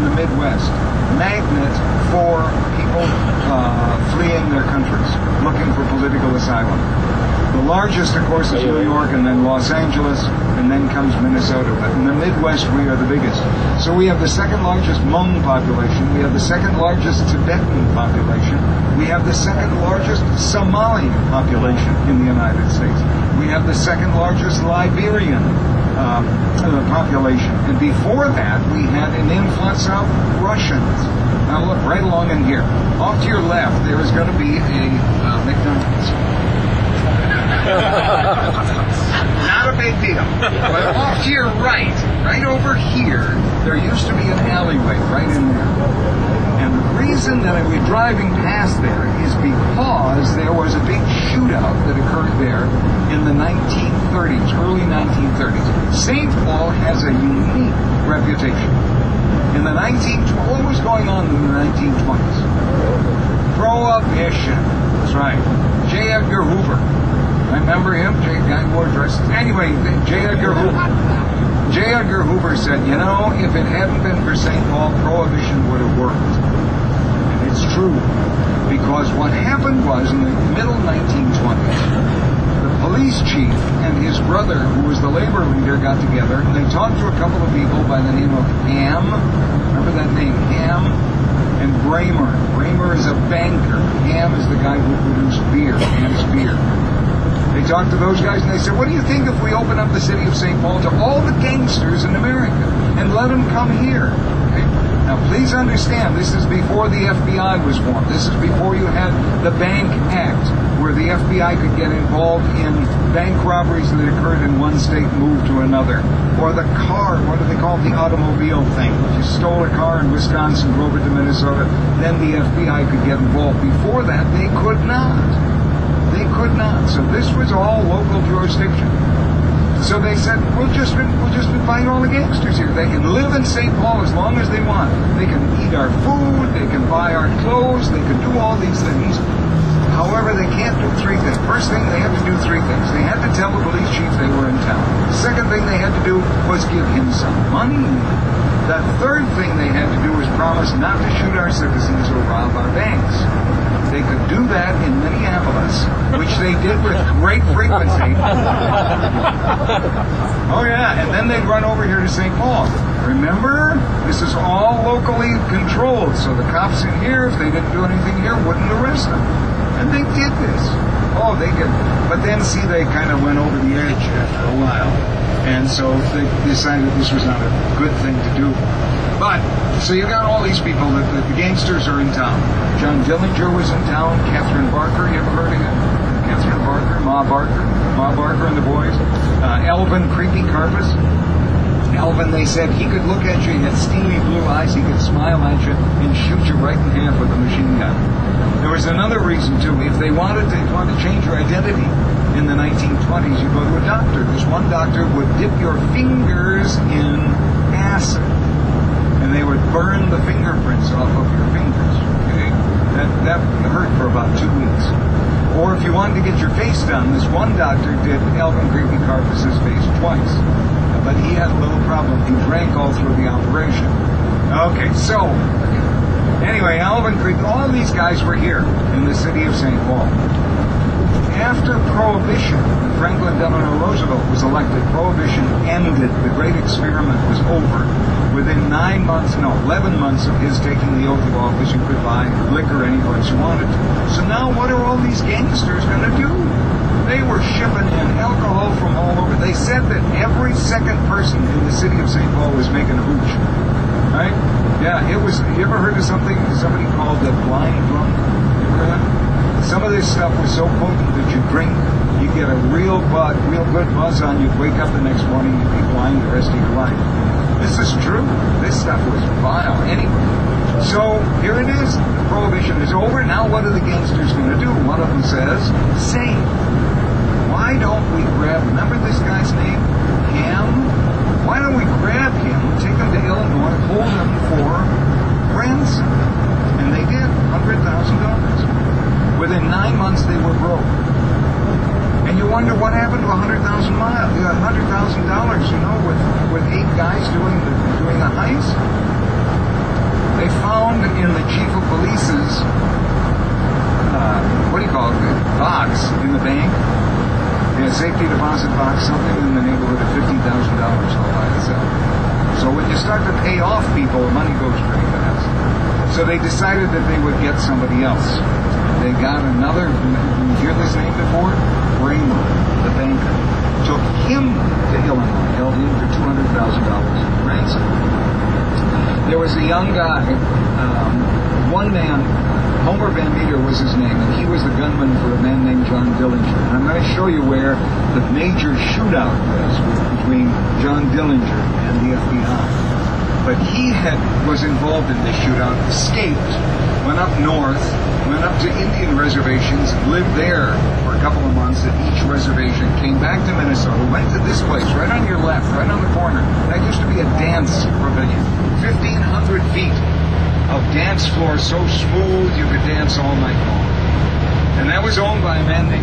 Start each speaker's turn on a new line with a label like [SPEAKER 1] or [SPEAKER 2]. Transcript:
[SPEAKER 1] in the Midwest, magnet for people uh, fleeing their countries, looking for political asylum. The largest, of course, is New York, and then Los Angeles, and then comes Minnesota. But in the Midwest, we are the biggest. So we have the second largest Hmong population. We have the second largest Tibetan population. We have the second largest Somali population in the United States. We have the second largest Liberian um, population. And before that, we had an influx of Russians. Now look right along in here. Off to your left, there is going to be a uh, McDonald's. Not a big deal. But off to your right, right over here, there used to be an alleyway right in there. Reason that we're driving past there is because there was a big shootout that occurred there in the 1930s, early 1930s. St. Paul has a unique reputation. In the 1920s, what was going on in the 1920s? Prohibition. That's right. J. Edgar Hoover I Remember him? J. Guy wore dresses. Anyway, J. Edgar Hoover. J. Edgar Hoover said, you know, if it hadn't been for St. Paul, prohibition would have worked. It's true. Because what happened was in the middle 1920s, the police chief and his brother, who was the labor leader, got together and they talked to a couple of people by the name of Hamm. Remember that name, Hamm? And Bremer. Bremer is a banker. Hamm is the guy who produced beer, Hamm's beer. They talked to those guys and they said, what do you think if we open up the city of St. Paul to all the gangsters in America and let them come here? Now, please understand, this is before the FBI was formed. This is before you had the Bank Act, where the FBI could get involved in bank robberies that occurred in one state, move to another. Or the car, what do they call the automobile thing? If you stole a car in Wisconsin, drove it to Minnesota, then the FBI could get involved. Before that, they could not. They could not. So this was all local jurisdiction. So they said, we'll just we'll just invite all the gangsters here. They can live in St. Paul as long as they want. They can eat our food. They can buy our clothes. They can do all these things. However, they can't do three things. First thing, they had to do three things. They had to tell the police chief they were in town. Second thing they had to do was give him some money. The third thing they had to do was promise not to shoot our citizens or rob our banks. They could do that in Minneapolis, which they did with great frequency. oh, yeah, and then they'd run over here to St. Paul. Remember, this is all locally controlled, so the cops in here, if they didn't do anything here, wouldn't arrest them. And they did this. Oh, they did. But then, see, they kind of went over the edge after a while. And so they decided this was not a good thing to do. But, so you got all these people, the, the, the gangsters are in town. John Dillinger was in town, Catherine Barker, you ever heard of him? Catherine Barker, Ma Barker, Ma Barker and the boys. Uh, Elvin Creepy Karpis. Elvin, they said he could look at you, he had steamy blue eyes, he could smile at you and shoot you right in half with a machine gun. There was another reason too. If they wanted to, want to change your identity in the 1920s, you go to a doctor. This one doctor would dip your fingers in acid and they would burn the fingerprints off of your fingers. Okay? That, that hurt for about two weeks. Or if you wanted to get your face done, this one doctor did Alvin Creepy Karpis's face twice. But he had a little problem. He drank all through the operation. Okay, so anyway, Alvin Creek, all these guys were here in the city of St. Paul. After Prohibition, Franklin Delano Roosevelt was elected, Prohibition ended. The great experiment was over within nine months, no, 11 months of his taking the oath of office, you could buy liquor any place you wanted to. So now what are all these gangsters going to do? They were shipping in alcohol from all over. They said that every second person in the city of St. Paul was making a hooch. Right? Yeah, it was. You ever heard of something somebody called the blind drunk? Some of this stuff was so potent that you drink, you get a real buzz, real good buzz on you. Wake up the next morning, you'd be blind the rest of your life. This is true. This stuff was vile anyway. So here it is. The prohibition is over. Now what are the gangsters going to do? One of them says, same. Why don't we grab, remember this guy's name? Hamm? Why don't we grab Illinois, hold them for ransom. And they did, $100,000. Within nine months, they were broke. And you wonder what happened to 100,000 miles, $100,000, you know, with, with eight guys doing the, doing the heist? They found in the chief of police's, uh, what do you call it, the box in the bank, in a safety deposit box, something in the neighborhood of $50,000 all by itself. So when you start to pay off people, the money goes pretty fast. So they decided that they would get somebody else. They got another. You hear this name before? Bremer, the banker. Took him to Illinois, held him for two hundred thousand dollars ransom. There was a young guy, Homer Van Meter was his name, and he was the gunman for a man named John Dillinger. And I'm going to show you where the major shootout was between John Dillinger and the FBI. But he had was involved in this shootout, escaped, went up north, went up to Indian reservations, lived there for a couple of months at each reservation, came back to Minnesota, went to this place right on your left, right on the corner. That used to be a dance pavilion. 1,500 feet of dance floor so smooth you could dance all night long. And that was owned by a man named